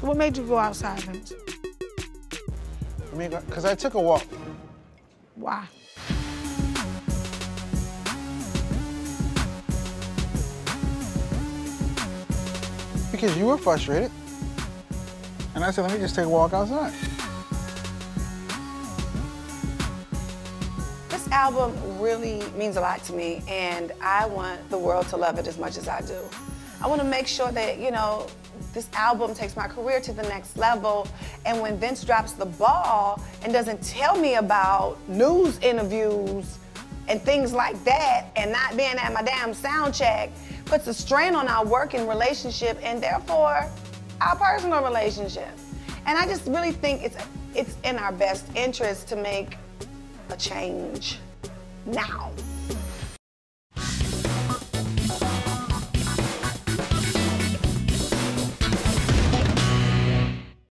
So what made you go outside, Vince? I mean, because I took a walk. Why? Because you were frustrated. And I said, let me just take a walk outside. This album really means a lot to me, and I want the world to love it as much as I do. I want to make sure that, you know, this album takes my career to the next level. And when Vince drops the ball and doesn't tell me about news interviews and things like that, and not being at my damn sound check, puts a strain on our working relationship and therefore our personal relationship. And I just really think it's it's in our best interest to make a change now.